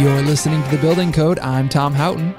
You're listening to The Building Code. I'm Tom Houghton.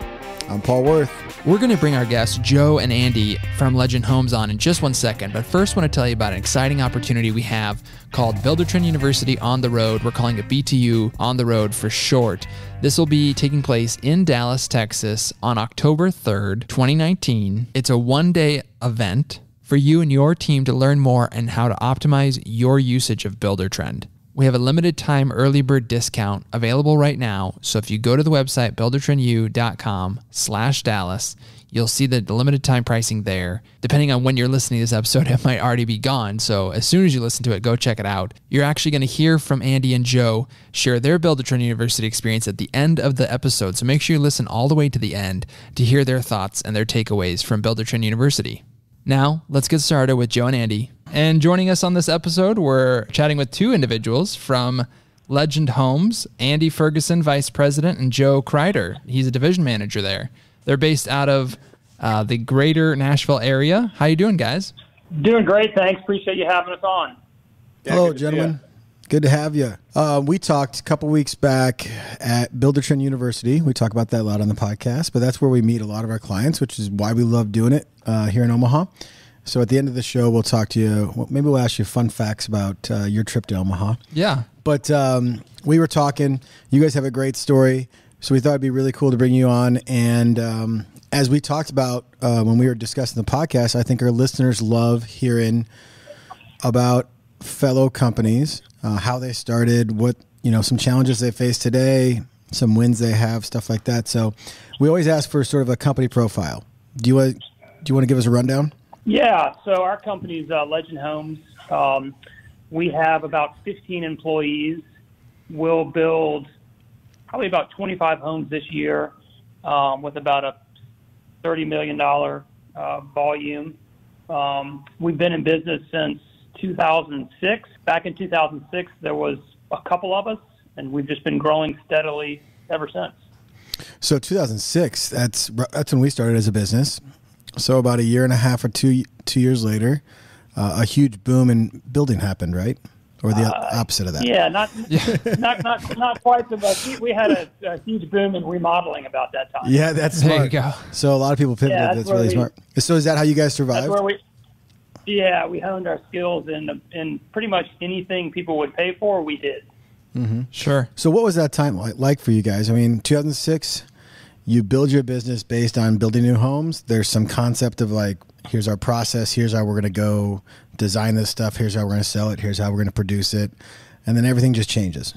I'm Paul Worth. We're going to bring our guests, Joe and Andy from Legend Homes, on in just one second. But first, I want to tell you about an exciting opportunity we have called Buildertrend University on the Road. We're calling it BTU on the Road for short. This will be taking place in Dallas, Texas on October 3rd, 2019. It's a one day event for you and your team to learn more and how to optimize your usage of Buildertrend. We have a limited time early bird discount available right now. So if you go to the website buildertrendu.com slash Dallas, you'll see the limited time pricing there. Depending on when you're listening to this episode, it might already be gone. So as soon as you listen to it, go check it out. You're actually going to hear from Andy and Joe share their Buildertrend University experience at the end of the episode. So make sure you listen all the way to the end to hear their thoughts and their takeaways from Buildertrend University. Now, let's get started with Joe and Andy. And joining us on this episode, we're chatting with two individuals from Legend Homes, Andy Ferguson, Vice President, and Joe Crider. He's a division manager there. They're based out of uh, the greater Nashville area. How you doing, guys? Doing great, thanks. Appreciate you having us on. Hello, gentlemen. Good to have you. Uh, we talked a couple weeks back at Buildertrend University. We talk about that a lot on the podcast, but that's where we meet a lot of our clients, which is why we love doing it uh, here in Omaha. So at the end of the show, we'll talk to you. Well, maybe we'll ask you fun facts about uh, your trip to Omaha. Yeah. But um, we were talking. You guys have a great story, so we thought it'd be really cool to bring you on. And um, as we talked about uh, when we were discussing the podcast, I think our listeners love hearing about fellow companies, uh, how they started, what you know, some challenges they face today, some wins they have, stuff like that. So we always ask for sort of a company profile. Do you want do you want to give us a rundown? Yeah, so our company's uh, Legend Homes. Um, we have about 15 employees. We'll build probably about 25 homes this year um, with about a $30 million uh, volume. Um, we've been in business since 2006. Back in 2006, there was a couple of us, and we've just been growing steadily ever since. So 2006, that's that's when we started as a business. So about a year and a half or two two years later, uh, a huge boom in building happened, right? Or the uh, opposite of that? Yeah, not not not not quite so much. We, we had a, a, huge boom in remodeling about that time. Yeah, that's smart. There you go. So a lot of people pivoted. Yeah, that's, that's really we, smart. So is that how you guys survived? That's where we. Yeah, we honed our skills in in pretty much anything people would pay for. We did. Mm-hmm. Sure. So what was that time like, like for you guys? I mean, 2006 you build your business based on building new homes. There's some concept of like, here's our process, here's how we're going to go design this stuff, here's how we're going to sell it, here's how we're going to produce it, and then everything just changes.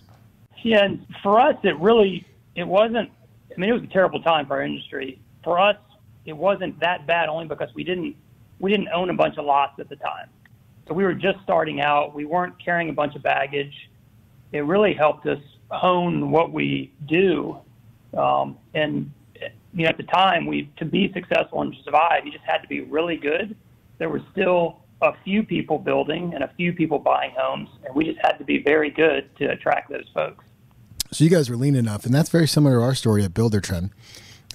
Yeah, and for us, it really it wasn't. I mean, it was a terrible time for our industry. For us, it wasn't that bad only because we didn't we didn't own a bunch of lots at the time, so we were just starting out. We weren't carrying a bunch of baggage. It really helped us hone what we do, um, and you know, at the time, we to be successful and to survive, you just had to be really good. There were still a few people building and a few people buying homes, and we just had to be very good to attract those folks. So you guys were lean enough, and that's very similar to our story at Builder Trend.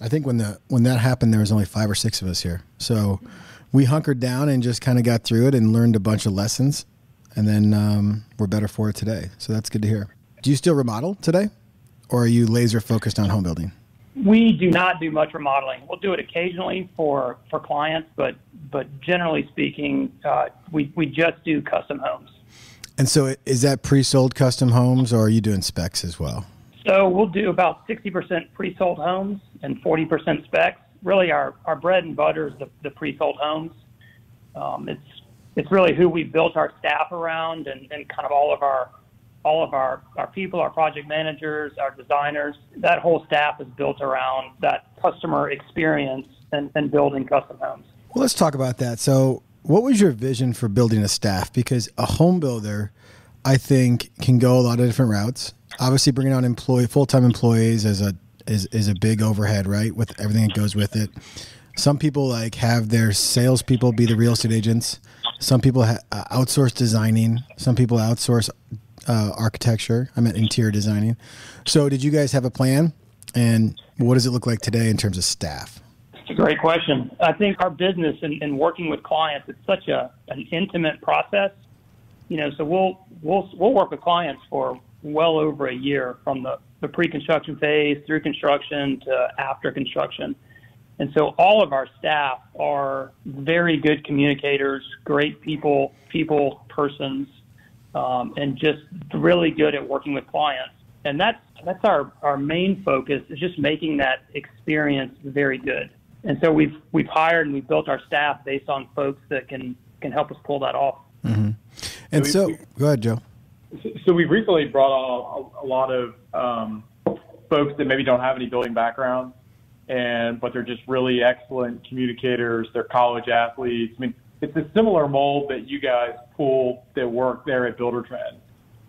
I think when the when that happened, there was only five or six of us here, so we hunkered down and just kind of got through it and learned a bunch of lessons, and then um, we're better for it today. So that's good to hear. Do you still remodel today, or are you laser focused on home building? We do not do much remodeling. We'll do it occasionally for, for clients, but but generally speaking, uh, we we just do custom homes. And so, is that pre-sold custom homes, or are you doing specs as well? So we'll do about 60% pre-sold homes and 40% specs. Really, our, our bread and butter is the, the pre-sold homes. Um, it's it's really who we built our staff around, and, and kind of all of our all of our, our people, our project managers, our designers, that whole staff is built around that customer experience and, and building custom homes. Well, let's talk about that. So, what was your vision for building a staff? Because a home builder, I think, can go a lot of different routes. Obviously, bringing on employee full time employees is a is, is a big overhead, right? With everything that goes with it. Some people like have their salespeople be the real estate agents. Some people ha- uh, outsource designing. Some people outsource uh, architecture. I'm meant interior designing. So, did you guys have a plan? And what does it look like today in terms of staff? It's a great question. I think our business and, and working with clients, it's such a an intimate process. You know, so we'll we'll we'll work with clients for well over a year from the, the pre-construction phase through construction to after construction. And so all of our staff are very good communicators, great people, people persons, um, and just really good at working with clients. And that's that's our, our main focus is just making that experience very good. And so we've we've hired and we've built our staff based on folks that can can help us pull that off. Mm-hmm. And so, we, go ahead, Joe. So we've recently brought on a, a lot of um, folks that maybe don't have any building background, and but they're just really excellent communicators. They're college athletes. I mean, it's a similar mold that you guys pull that work there at Builder Trend.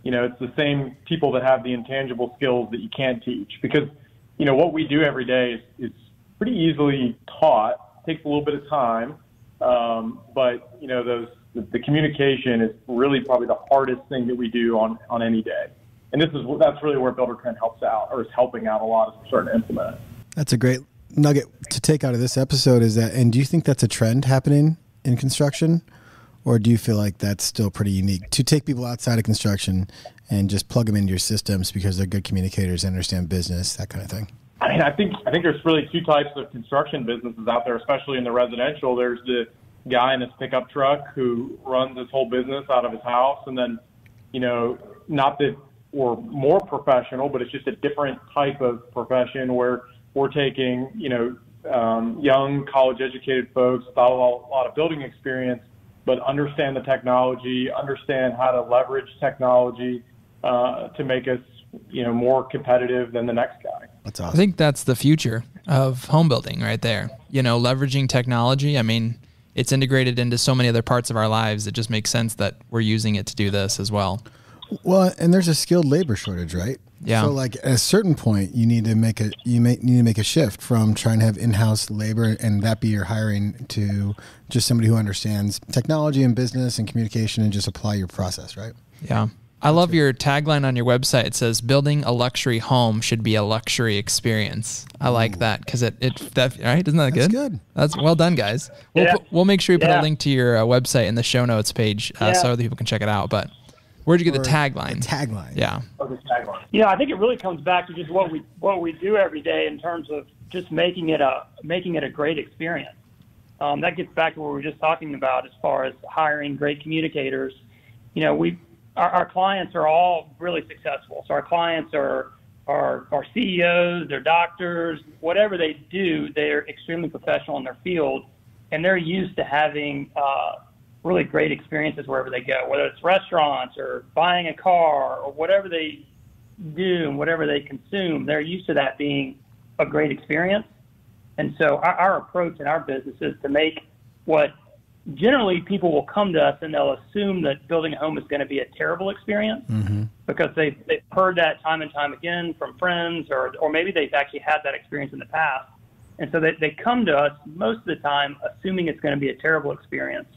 You know, it's the same people that have the intangible skills that you can't teach because, you know, what we do every day is, is pretty easily taught. Takes a little bit of time, um, but you know, those the, the communication is really probably the hardest thing that we do on on any day. And this is that's really where Builder Trend helps out or is helping out a lot starting to implement. That's a great nugget to take out of this episode. Is that and do you think that's a trend happening in construction? Or do you feel like that's still pretty unique to take people outside of construction and just plug them into your systems because they're good communicators, and understand business, that kind of thing? I mean, I think I think there's really two types of construction businesses out there, especially in the residential. There's the guy in his pickup truck who runs his whole business out of his house, and then, you know, not that we're more professional, but it's just a different type of profession where we're taking, you know, um, young college educated folks without a lot of building experience, but understand the technology, understand how to leverage technology uh, to make us, you know, more competitive than the next guy. That's awesome. I think that's the future of home building right there. You know, leveraging technology. I mean, it's integrated into so many other parts of our lives. It just makes sense that we're using it to do this as well. Well, and there's a skilled labor shortage, right? Yeah. So like at a certain point, you need to make a you may need to make a shift from trying to have in-house labor and that be your hiring to just somebody who understands technology and business and communication and just apply your process, right? Yeah. I love your tagline on your website. It says building a luxury home should be a luxury experience. I like Ooh. that because it, it that right isn't that good? That's good? good. That's well done, guys. We'll yeah. put, we'll make sure we put yeah. a link to your uh, website in the show notes page uh, yeah. so other people can check it out. But where'd you get the tagline? The tagline. Yeah. Oh, the tagline. Yeah, I think it really comes back to just what we what we do every day in terms of just making it a making it a great experience. Um, that gets back to what we were just talking about as far as hiring great communicators. You know, we our, our clients are all really successful. So our clients are are, are CEOs, they're doctors, whatever they do, they're extremely professional in their field, and they're used to having uh, really great experiences wherever they go, whether it's restaurants or buying a car or whatever they do and whatever they consume. They're used to that being a great experience. And so our, our approach in our business is to make what generally people will come to us and they'll assume that building a home is going to be a terrible experience mm-hmm. because they've, they've heard that time and time again from friends or, or maybe they've actually had that experience in the past. And so they, they come to us most of the time assuming it's going to be a terrible experience.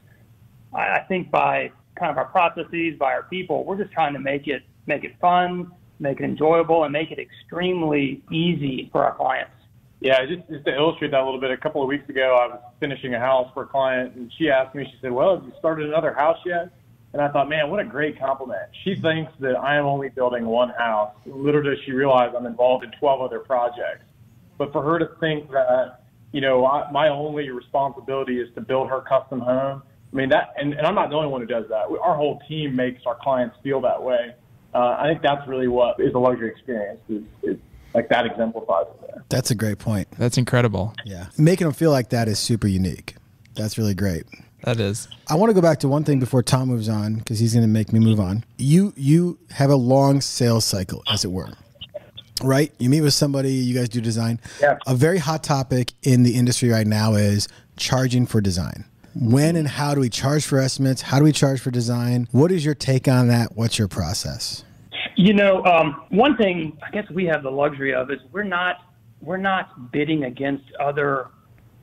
I, I think by kind of our processes, by our people, we're just trying to make it make it fun, make it enjoyable, and make it extremely easy for our clients. Yeah, just, just to illustrate that a little bit, a couple of weeks ago, I was finishing a house for a client, and she asked me, she said, Well, have you started another house yet? And I thought, man, what a great compliment. She thinks that I am only building one house. Little does she realize I'm involved in 12 other projects. But for her to think that, you know, I, my only responsibility is to build her custom home, I mean, that, and, and I'm not the only one who does that. Our whole team makes our clients feel that way. Uh, I think that's really what is a luxury experience is, is like that exemplifies it there. That's a great point. That's incredible. Yeah. Making them feel like that is super unique. That's really great. That is. I want to go back to one thing before Tom moves on because he's going to make me move on. You you have a long sales cycle, as it were, right? You meet with somebody, you guys do design. Yeah. A very hot topic in the industry right now is charging for design. When and how do we charge for estimates? How do we charge for design? What is your take on that? What's your process? You know, um, one thing I guess we have the luxury of is we're not we're not bidding against other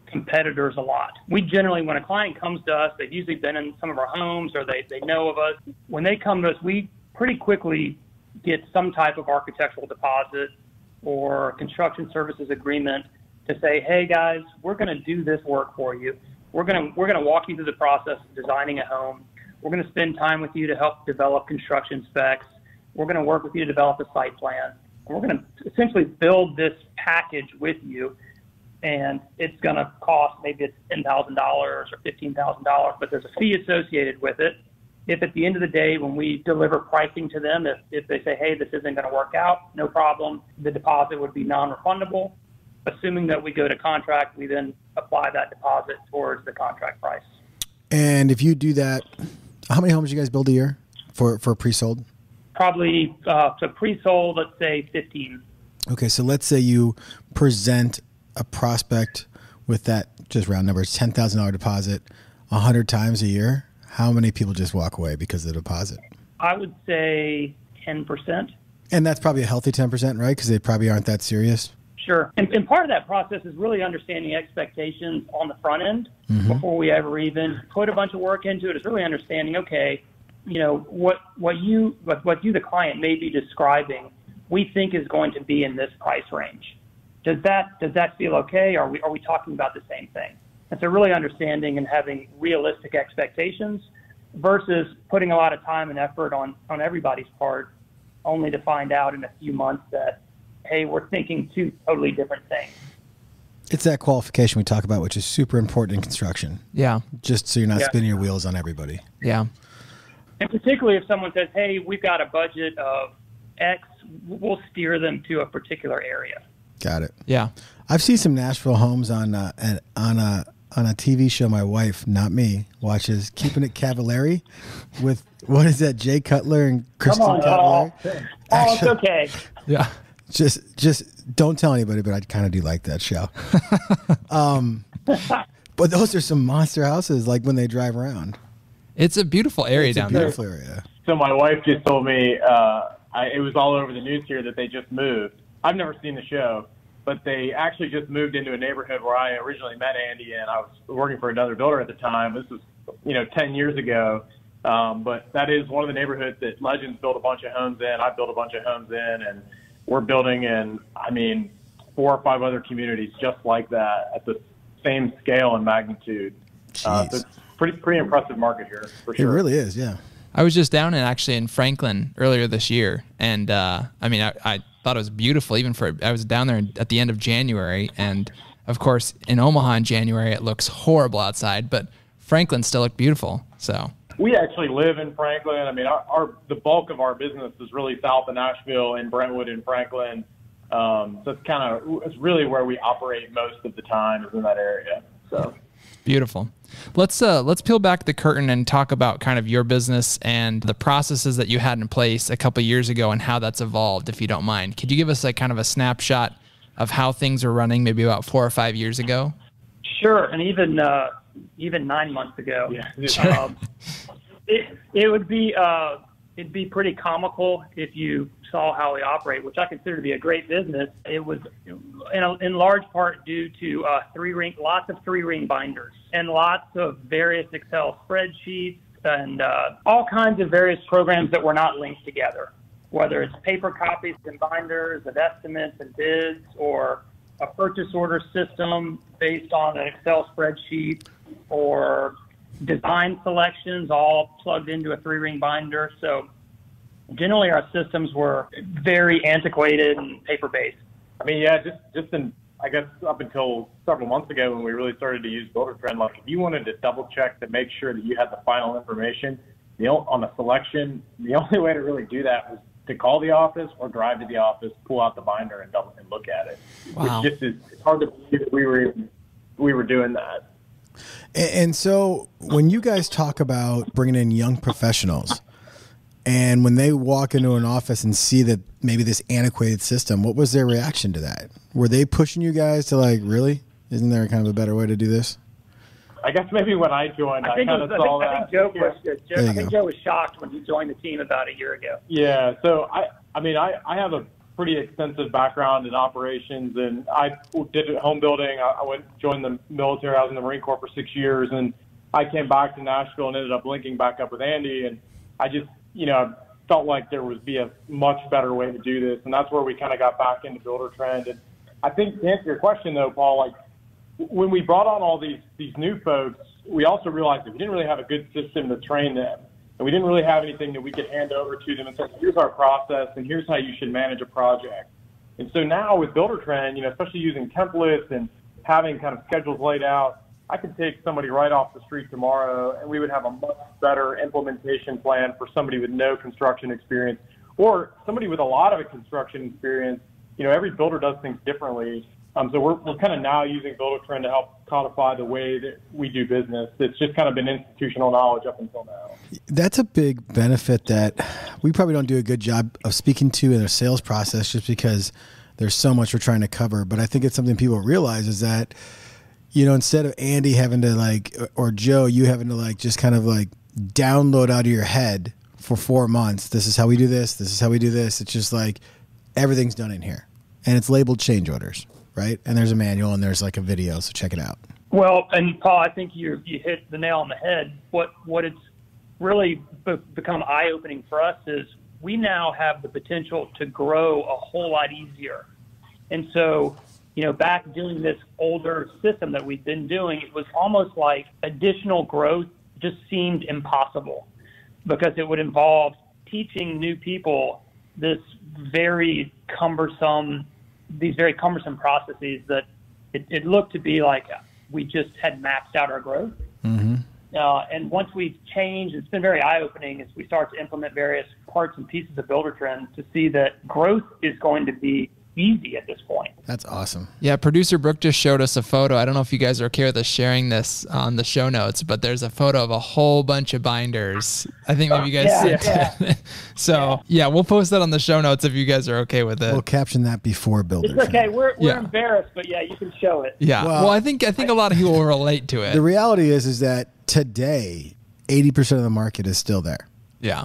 competitors a lot. We generally, when a client comes to us, they've usually been in some of our homes or they, they know of us. When they come to us, we pretty quickly get some type of architectural deposit or construction services agreement to say, hey guys, we're going to do this work for you. We're going to we're going to walk you through the process of designing a home. We're going to spend time with you to help develop construction specs We're going to work with you to develop a site plan. We're going to essentially build this package with you. And it's going to cost maybe it's $10,000 or $15,000, but there's a fee associated with it. If at the end of the day, when we deliver pricing to them, if, if they say, hey, this isn't going to work out, no problem, the deposit would be non refundable. Assuming that we go to contract, we then apply that deposit towards the contract price. And if you do that, how many homes do you guys build a year for for pre-sold? Probably uh, so pre-sold, let's say 15. Okay, so let's say you present a prospect with that just round numbers ten thousand dollar deposit a hundred times a year. How many people just walk away because of the deposit? I would say 10%. And that's probably a healthy ten percent, right? Because they probably aren't that serious. Sure. And, and, part of that process is really understanding expectations on the front end mm-hmm. before we ever even put a bunch of work into it. It's really understanding, okay, you know, what, what you, what, what you, the client may be describing, we think is going to be in this price range. Does that, does that feel okay? Are we, are we talking about the same thing? And so really understanding and having realistic expectations versus putting a lot of time and effort on, on everybody's part only to find out in a few months that hey, we're thinking two totally different things. It's that qualification we talk about, which is super important in construction. Yeah. Just so you're not yeah. spinning your wheels on everybody. Yeah. And particularly if someone says, hey, we've got a budget of X, we'll steer them to a particular area. Got it. Yeah. I've seen some Nashville homes on uh, on a on a TV show. My wife, not me, watches Keeping It Cavallari with what is that? Jay Cutler and Kristin Cavallari. Oh, oh it's okay. Yeah. Just, just don't tell anybody, but I kind of do like that show. um, but those are some monster houses, like when they drive around. It's a beautiful area it's down a beautiful there. area. So my wife just told me uh, I, it was all over the news here that they just moved. I've never seen the show, but they actually just moved into a neighborhood where I originally met Andy, and I was working for another builder at the time. This was, you know, 10 years ago. Um, but that is one of the neighborhoods that Legends built a bunch of homes in. I built a bunch of homes in, and we're building in, I mean, four or five other communities just like that at the same scale and magnitude. Uh, so it's pretty pretty impressive market here for sure. It really is, yeah. I was just down in actually in Franklin earlier this year, and uh, I mean, I, I thought it was beautiful. Even for I was down there at the end of January, and of course in Omaha in January it looks horrible outside, but Franklin still looked beautiful. So we actually live in Franklin. I mean, our, our the bulk of our business is really south of Nashville in Brentwood and Franklin. Um, so it's kind of it's really where we operate most of the time is in that area. So beautiful. Let's uh, let's peel back the curtain and talk about kind of your business and the processes that you had in place a couple years ago and how that's evolved, if you don't mind. Could you give us like kind of a snapshot of how things were running maybe about four or five years ago? Sure, and even uh, even nine months ago. Yeah. Um, it, it would be uh, it'd be pretty comical if you saw how we operate, which I consider to be a great business. It was in, a, in large part due to uh, three ring, lots of three ring binders and lots of various Excel spreadsheets and uh, all kinds of various programs that were not linked together, whether it's paper copies and binders of estimates and bids or a purchase order system based on an Excel spreadsheet or design selections all plugged into a three ring binder. So generally our systems were very antiquated and paper based. I mean, yeah, just, just in, I guess up until several months ago when we really started to use Builder Trend, like if you wanted to double check to make sure that you had the final information, you know, on a selection, the only way to really do that was to call the office or drive to the office, pull out the binder and double and look at it. Wow. Which just is it's hard to believe that we were we were doing that. And so when you guys talk about bringing in young professionals and when they walk into an office and see that maybe this antiquated system, what was their reaction to that? Were they pushing you guys to like, really? Isn't there kind of a better way to do this? I guess maybe when I joined, I, I kind of saw I think, that. I think Joe, was, Joe, I think Joe was shocked when he joined the team about a year ago. Yeah, so I, I mean, I, I have a pretty extensive background in operations, and I did home building. I, went joined the military. I was in the Marine Corps for six years, and I came back to Nashville and ended up linking back up with Andy. And I just, you know, felt like there would be a much better way to do this, and that's where we kind of got back into Buildertrend. And I think to answer your question though, Paul, like when we brought on all these these new folks, we also realized that we didn't really have a good system to train them. And we didn't really have anything that we could hand over to them and say, here's our process and here's how you should manage a project. And so now with Builder Trend, you know, especially using templates and having kind of schedules laid out, I could take somebody right off the street tomorrow and we would have a much better implementation plan for somebody with no construction experience or somebody with a lot of a construction experience. You know, every builder does things differently. Um, so we're, we're kind of now using Buildertrend to help codify the way that we do business. It's just kind of been institutional knowledge up until now. That's a big benefit that we probably don't do a good job of speaking to in our sales process just because there's so much we're trying to cover. But I think it's something people realize is that, you know, instead of Andy having to like, or Joe, you having to like just kind of like download out of your head for four months, this is how we do this, this is how we do this. It's just like everything's done in here and it's labeled change orders right? And there's a manual and there's like a video, so check it out. Well, and Paul, I think you you hit the nail on the head. What what it's really be- become eye opening for us is we now have the potential to grow a whole lot easier. And so, you know, back doing this older system that we've been doing, it was almost like additional growth just seemed impossible because it would involve teaching new people this very cumbersome these very cumbersome processes that it, it, looked to be like we just had maxed out our growth. Mm-hmm. Uh, and once we've changed, it's been very eye opening as we start to implement various parts and pieces of Buildertrend to see that growth is going to be easy at this point. That's awesome. Yeah, producer Brooke just showed us a photo. I don't know if you guys are okay with us sharing this on the show notes, but there's a photo of a whole bunch of binders. I think maybe you guys yeah, see it. Yeah. so yeah. we'll post that on the show notes if you guys are okay with it. We'll caption that before building. It's okay. We're, we're Yeah. embarrassed, but yeah, you can show it. yeah. Well- Well, I think I think a lot of people will relate to it. The reality is, is that today, eighty percent of the market is still there. Yeah.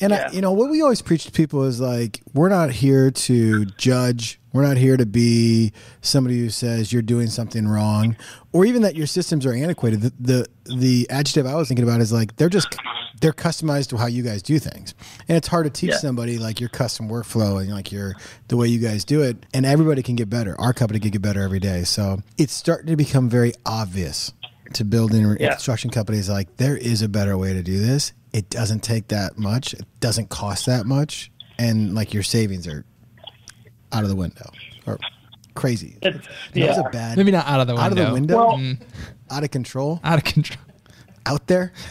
And Yeah. I, you know what we always preach to people is like we're not here to judge. We're not here to be somebody who says you're doing something wrong, or even that your systems are antiquated. The the, the adjective I was thinking about is like they're just they're customized to how you guys do things, and it's hard to teach Yeah. somebody like your custom workflow and like your the way you guys do it. And everybody can get better. Our company can get better every day. So it's starting to become very obvious to building Yeah. construction companies like there is a better way to do this. It doesn't take that much. It doesn't cost that much, and like your savings are out of the window or crazy. It's, That was a bad Maybe not out of the window. out of the window, Well- Mm, out of control, out of control. out there.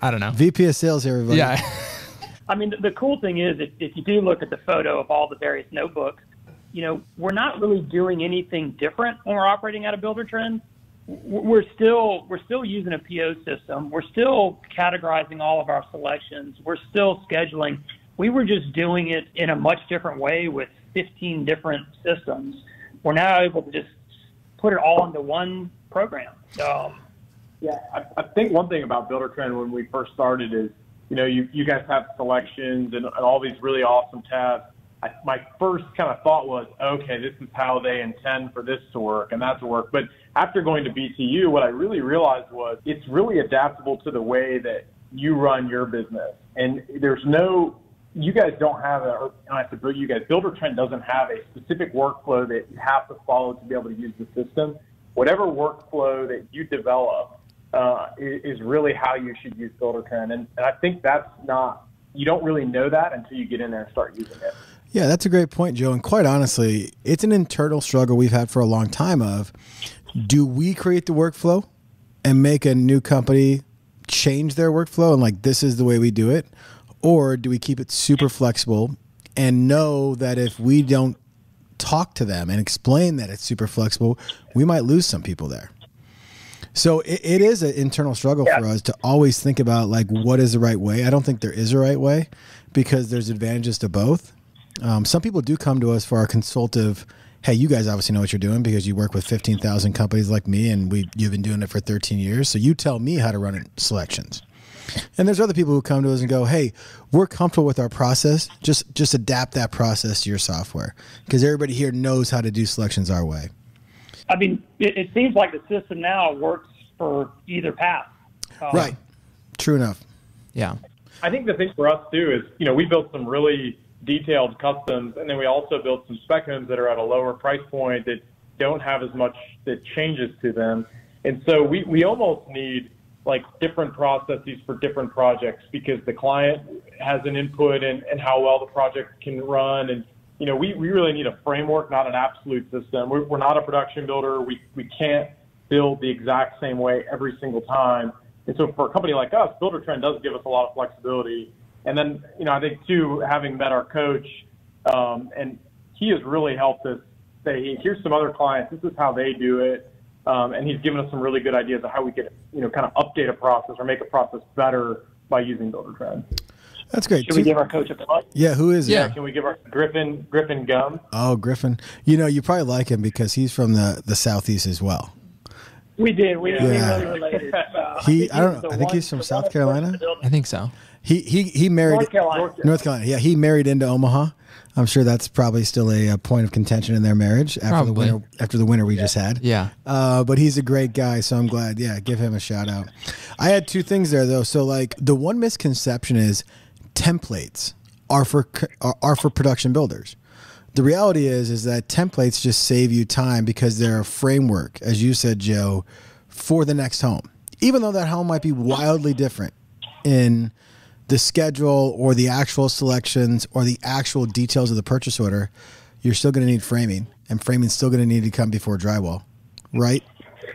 I don't know. VP of sales, everybody. Yeah. I mean, the, the cool thing is, if, if you do look at the photo of all the various notebooks, you know, we're not really doing anything different when we're operating out of Buildertrend. W- We're still we're still using a PO system. We're still categorizing all of our selections. We're still scheduling. We were just doing it in a much different way with 15 different systems. We're now able to just put it all into one program. Um, Yeah, I, I think one thing about Builder Trend when we first started is, you know, you, you guys have selections and, and all these really awesome tabs. I, my first kind of thought was, okay, this is how they intend for this to work and that to work. But after going to BTU, what I really realized was it's really adaptable to the way that you run your business. And there's no, you guys don't have a, or I said, you guys, Builder Trend doesn't have a specific workflow that you have to follow to be able to use the system. Whatever workflow that you develop uh, is, is really how you should use Buildertrend. And, and I think that's not, you don't really know that until you get in there and start using it. Yeah, that's a great point, Joe. And quite honestly, it's an internal struggle we've had for a long time of do we create the workflow and make a new company change their workflow and like this is the way we do it? Or do we keep it super flexible and know that if we don't talk to them and explain that it's super flexible, we might lose some people there. So it, it is an internal struggle Yeah. for us to always think about like what is the right way. I don't think there is a right way because there's advantages to both. Um, some people do come to us for our consultative. Hey, you guys obviously know what you're doing because you work with 15,000 companies like me, and we you've been doing it for 13 years. So you tell me how to run selections. And there's other people who come to us and go, "Hey, we're comfortable with our process. Just just adapt that process to your software because everybody here knows how to do selections our way." I mean, it, it seems like the system now works for either path. Um, Right. True enough. Yeah. I think the thing for us too is, you know, we built some really detailed customs, and then we also built some spec homes that are at a lower price point that don't have as much that changes to them. And so we, we almost need like different processes for different projects because the client has an input in, in how well the project can run. And, you know, we, we really need a framework, not an absolute system. We're, we're not a production builder. We, we can't build the exact same way every single time. And so for a company like us, Builder Trend does give us a lot of flexibility. And then, you know, I think too, having met our coach, um, and he has really helped us say, here's some other clients. This is how they do it. Um, and he's given us some really good ideas of how we could, you know, kind of update a process or make a process better by using Builder Trend. That's great. Should we give our coach a plug? Yeah, who is Yeah. it? Can we give our Griffin Griffin Gum? Oh, Griffin. You know, you probably like him because he's from the the southeast as well. We did. We, we Yeah. really related. Uh, He- think I don't know. I think he's from South Carolina? worked the building. I think so. He he he married North Carolina. North Carolina. Yeah, he married into Omaha. I'm sure that's probably still a, a point of contention in their marriage after Probably. the winter after the winter we just had. Yeah. Uh, but he's a great guy, so I'm glad. Yeah, give him a shout out. I had two things there though. So like the one misconception is templates are for are, are for production builders. The reality is is that templates just save you time because they're a framework, as you said, Joe, for the next home. Even though that home might be wildly different in the schedule or the actual selections or the actual details of the purchase order, you're still going to need framing, and framing's still going to need to come before drywall, right?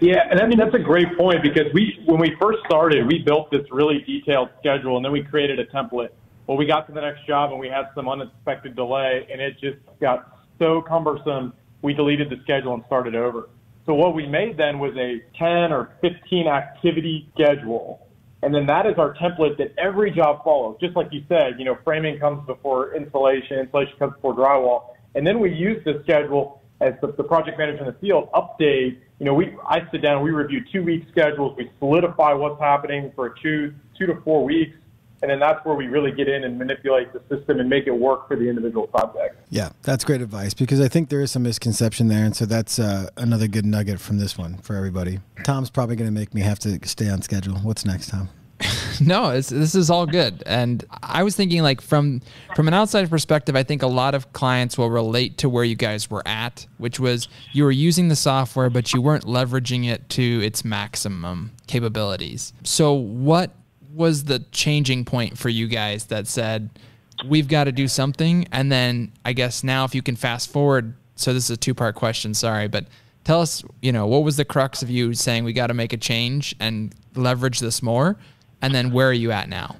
Yeah, and I mean that's a great point because we when we first started, we built this really detailed schedule and then we created a template. Well, we got to the next job and we had some unexpected delay and it just got so cumbersome. We deleted the schedule and started over. So what we made then was a 10 or 15 activity schedule. And then that is our template that every job follows. Just like you said, you know, framing comes before insulation, insulation comes before drywall. And then we use the schedule as the, the project manager in the field update. You know, we I sit down, we review two week schedules, we solidify what's happening for two two to four weeks, and then that's where we really get in and manipulate the system and make it work for the individual project. Yeah, that's great advice because I think there is some misconception there, and so that's uh, another good nugget from this one for everybody. Tom's probably going to make me have to stay on schedule. What's next, Tom? No, it's, this is all good. And I was thinking, like from from an outside perspective, I think a lot of clients will relate to where you guys were at, which was you were using the software, but you weren't leveraging it to its maximum capabilities. So, what was the changing point for you guys that said we've got to do something? And then, I guess now, if you can fast forward, so this is a two part question. Sorry, but tell us, you know, what was the crux of you saying we got to make a change and leverage this more? And then where are you at now?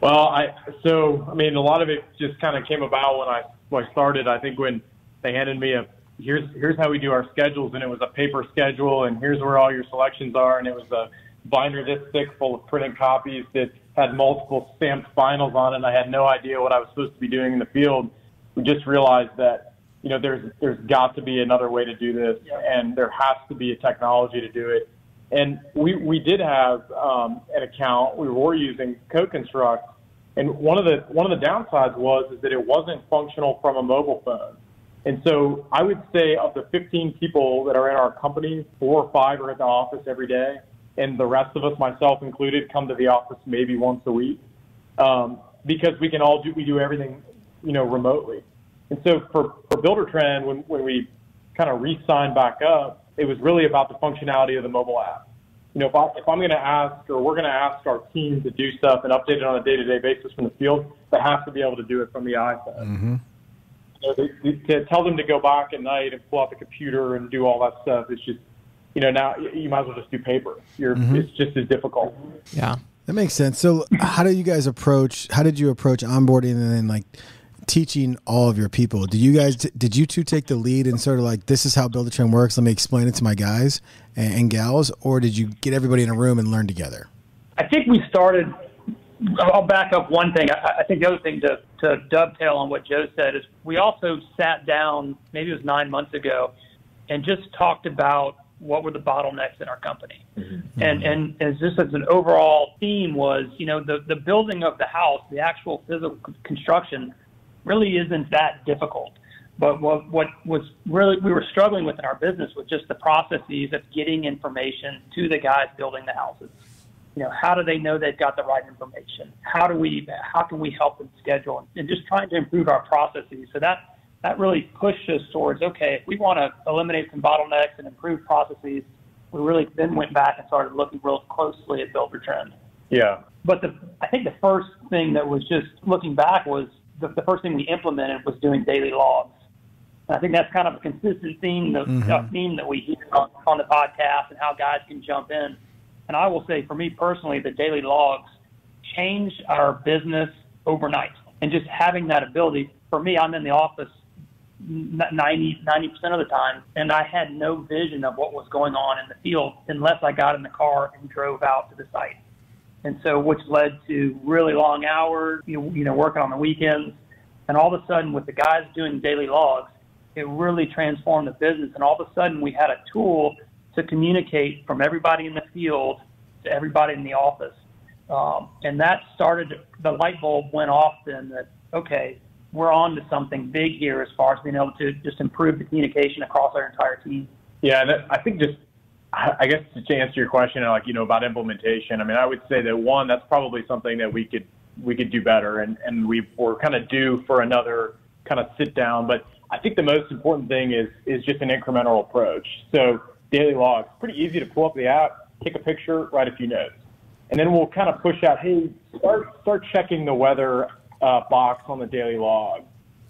Well, I so I mean a lot of it just kind of came about when I when I started. I think when they handed me a here's here's how we do our schedules, and it was a paper schedule, and here's where all your selections are, and it was a binder this thick full of printed copies that had multiple stamped finals on it. And I had no idea what I was supposed to be doing in the field. We just realized that you know there's there's got to be another way to do this, and there has to be a technology to do it. And we, we did have um, an account. We were using CoConstruct, and one of the one of the downsides was is that it wasn't functional from a mobile phone. And so I would say of the 15 people that are in our company, four or five are at the office every day, and the rest of us, myself included, come to the office maybe once a week um, because we can all do we do everything you know remotely. And so for for Builder Trend, when when we kind of re-signed back up, it was really about the functionality of the mobile app. You know, if, I, if I'm going to ask or we're going to ask our team to do stuff and update it on a day-to-day basis from the field, they have to be able to do it from the iPhone. Mm-hmm. You know, to tell them to go back at night and pull out the computer and do all that stuff, it's just, you know, now you might as well just do paper. You're, mm-hmm. It's just as difficult. Yeah. That makes sense. So, how do you guys approach? How did you approach onboarding and then like teaching all of your people? Did you guys? Did you two take the lead and sort of like this is how Buildertrend works? Let me explain it to my guys and, and gals, or did you get everybody in a room and learn together? I think we started. I'll back up one thing. I, I think the other thing to, to dovetail on what Joe said is we also sat down, maybe it was nine months ago, and just talked about what were the bottlenecks in our company. Mm-hmm. And and as just as an overall theme was, you know, the, the building of the house, the actual physical construction really isn't that difficult. But what, what was really we were struggling with in our business was just the processes of getting information to the guys building the houses. You know, how do they know they've got the right information? How do we how can we help them schedule and just trying to improve our processes. So that that really pushed us towards okay, if we want to eliminate some bottlenecks and improve processes, we really then went back and started looking real closely at Buildertrend. Yeah. But the, I think the first thing that was just looking back was the, the first thing we implemented was doing daily logs. And I think that's kind of a consistent theme, the mm-hmm. theme that we hear on, on the podcast and how guys can jump in. And I will say, for me personally, the daily logs changed our business overnight. And just having that ability, for me, I'm in the office 90, 90% of the time, and I had no vision of what was going on in the field unless I got in the car and drove out to the site. And so, which led to really long hours, you know, you know, working on the weekends. And all of a sudden, with the guys doing daily logs, it really transformed the business. And all of a sudden, we had a tool to communicate from everybody in the field to everybody in the office. Um, and that started, the light bulb went off then that, okay, we're on to something big here as far as being able to just improve the communication across our entire team. Yeah, and I think just I guess to answer your question, like you know about implementation, I mean, I would say that one, that's probably something that we could we could do better, and and we we're kind of due for another kind of sit down. But I think the most important thing is is just an incremental approach. So daily logs, pretty easy to pull up the app, take a picture, write a few notes, and then we'll kind of push out, hey, start start checking the weather uh, box on the daily log,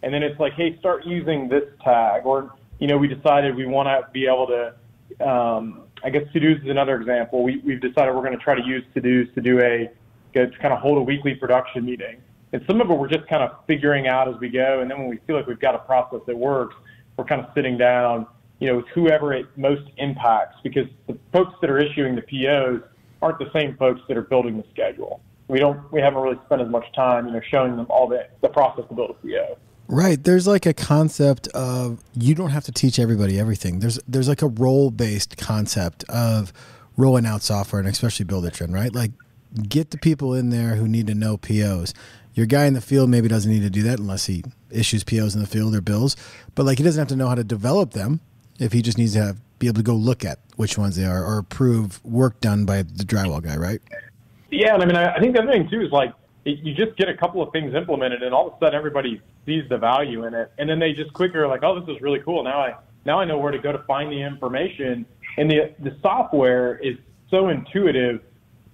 and then it's like, hey, start using this tag, or you know, we decided we want to be able to. Um, I guess to-dos is another example. We, we've decided we're going to try to use to-dos to do a to kind of hold a weekly production meeting. And some of it we're just kind of figuring out as we go. And then when we feel like we've got a process that works, we're kind of sitting down, you know, with whoever it most impacts, because the folks that are issuing the POs aren't the same folks that are building the schedule. We don't, we haven't really spent as much time, you know, showing them all the, the process to build a PO. Right. There's like a concept of you don't have to teach everybody everything. There's there's like a role based concept of rolling out software and especially Buildertrend, right? Like get the people in there who need to know POs. Your guy in the field maybe doesn't need to do that unless he issues POs in the field or bills. But like he doesn't have to know how to develop them if he just needs to have be able to go look at which ones they are or approve work done by the drywall guy, right? Yeah, and I mean I, I think the other thing too is like you just get a couple of things implemented, and all of a sudden everybody sees the value in it, and then they just quicker like, oh, this is really cool. Now I now I know where to go to find the information, and the the software is so intuitive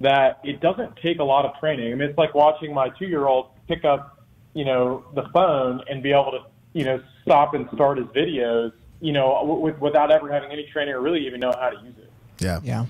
that it doesn't take a lot of training. I mean, it's like watching my two year old pick up, you know, the phone and be able to, you know, stop and start his videos, you know, with, without ever having any training or really even know how to use it. Yeah. Yeah.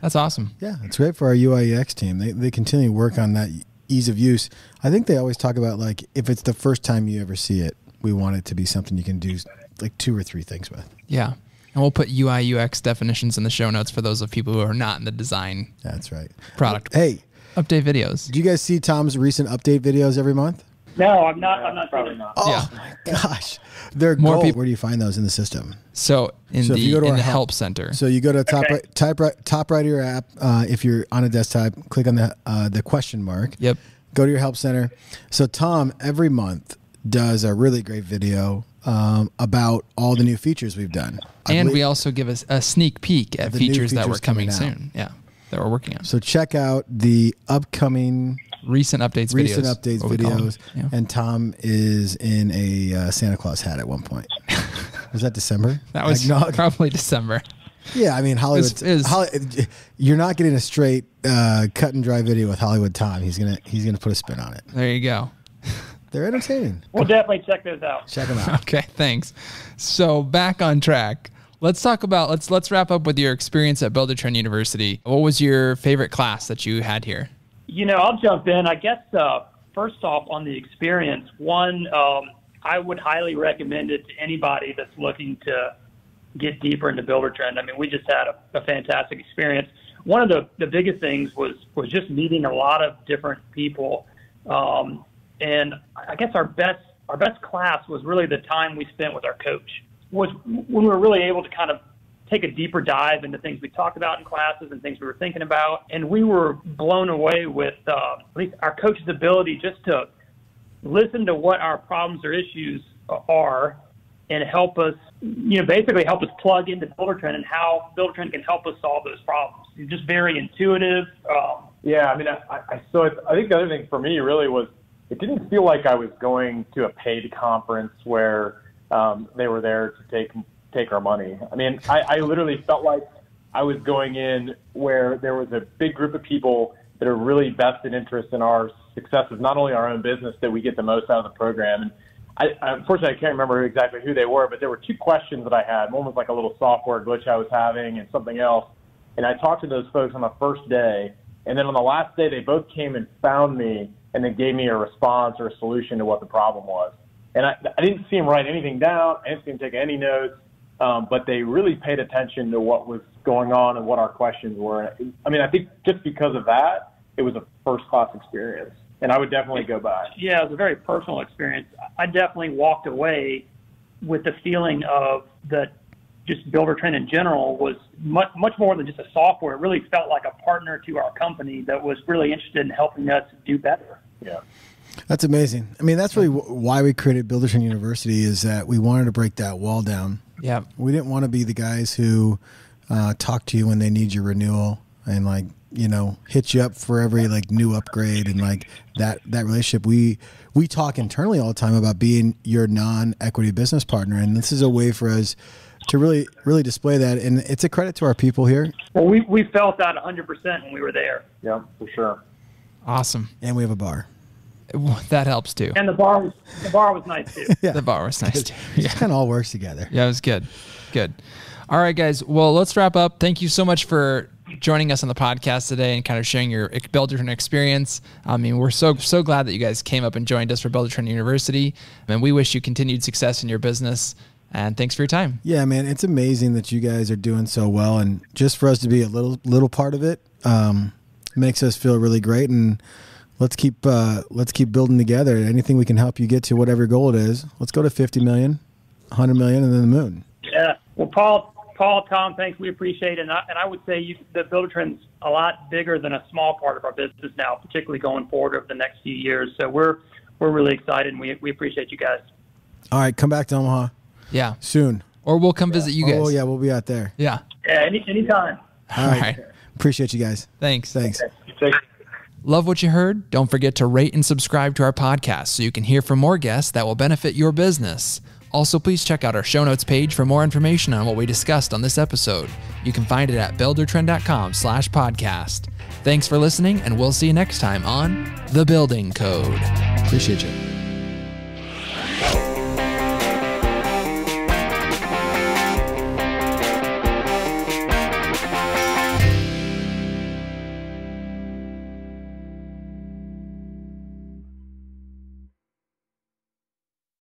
That's awesome. Yeah, it's great for our UIUX team. They, they continue to work on that ease of use. I think they always talk about like if it's the first time you ever see it, we want it to be something you can do like two or three things with. Yeah. And we'll put UI UX definitions in the show notes for those of people who are not in the design. That's right. Product. Hey, update videos. Do you guys see Tom's recent update videos every month? No, I'm not. I'm not probably not. Oh yeah. my gosh, they're more gold. people. Where do you find those in the system? So in so the in the help, help, center. So you go to top okay. right, type right, top right of your app. Uh, if you're on a desktop, click on the uh, the question mark. Yep. Go to your help center. So Tom every month does a really great video um, about all the new features we've done. I and we also give us a sneak peek at features, features, that we're coming, coming soon. Yeah, that we're working on. So check out the upcoming recent updates recent videos, updates videos. Yeah. and tom is in a uh, santa claus hat at one point. Was that december? That was like, probably december. Yeah i mean hollywood is, Holly, you're not getting a straight uh, cut and dry video with hollywood tom. He's gonna he's gonna put a spin on it. There you go. They're entertaining. We'll definitely check those out. Check them out. Okay thanks. So back on track. Let's talk about let's let's wrap up with your experience at Buildertrend University. What was your favorite class that you had here? You know, I'll jump in. I guess uh, first off, on the experience, one, um, I would highly recommend it to anybody that's looking to get deeper into builder trend. I mean, we just had a, a fantastic experience. One of the, the biggest things was was just meeting a lot of different people, um, and I guess our best our best class was really the time we spent with our coach. Was when we were really able to kind of take a deeper dive into things we talked about in classes and things we were thinking about. And we were blown away with uh, at least our coach's ability just to listen to what our problems or issues are and help us, you know, basically help us plug into Buildertrend and how Buildertrend can help us solve those problems. It's just very intuitive. Um, yeah, I mean, I, I so I think the other thing for me really was it didn't feel like I was going to a paid conference where um, they were there to take take our money. I mean, I, I literally felt like I was going in where there was a big group of people that are really vested interest in our success of not only our own business that we get the most out of the program. And I, unfortunately, I can't remember exactly who they were, but there were two questions that I had. One was like a little software glitch I was having, and something else. And I talked to those folks on the first day, and then on the last day, they both came and found me, and they gave me a response or a solution to what the problem was. And I, I didn't see them write anything down. I didn't see them take any notes, um, but they really paid attention to what was going on and what our questions were. I mean, I think just because of that, it was a first class experience, and I would definitely go back. Yeah, it was a very personal experience. I definitely walked away with the feeling of that just Buildertrend in general was much much more than just a software. It really felt like a partner to our company that was really interested in helping us do better. Yeah. That's amazing. I mean, that's really why we created Buildertrend University is that we wanted to break that wall down. Yeah. We didn't want to be the guys who uh, talk to you when they need your renewal and like you know hit you up for every like new upgrade and like that that relationship. We we talk internally all the time about being your non-equity business partner, and this is a way for us to really really display that. And it's a credit to our people here. Well, we we felt that 100 percent when we were there. Yeah, for sure. Awesome. And we have a bar. That helps too. And the bar was the bar was nice too. Yeah. The bar was nice too. It kind of all works together. Yeah, it was good. Good. All right, guys. Well, let's wrap up. Thank you so much for joining us on the podcast today and kind of sharing your Buildertrend experience. I mean, we're so so glad that you guys came up and joined us for Buildertrend University, and we wish you continued success in your business. And thanks for your time. Yeah, man, it's amazing that you guys are doing so well, and just for us to be a little little part of it um, makes us feel really great. And let's keep uh, let's keep building together. Anything we can help you get to whatever goal it is. Let's go to 50 million, 100 million, and then the moon. Yeah. Well, Paul, Paul, Tom, thanks. We appreciate it. And I, and I would say you, the Buildertrend's a lot bigger than a small part of our business now, particularly going forward over the next few years. So we're we're really excited, and we we appreciate you guys. All right, come back to Omaha Yeah. soon. Or we'll come visit you guys. Oh yeah, we'll be out there. Yeah. Yeah, any anytime. All right. Appreciate you guys. Thanks. Thanks. Love what you heard? Don't forget to rate and subscribe to our podcast so you can hear from more guests that will benefit your business. Also, please check out our show notes page for more information on what we discussed on this episode. You can find it at buildertrend.com slash podcast. Thanks for listening, and we'll see you next time on The Building Code. Appreciate you.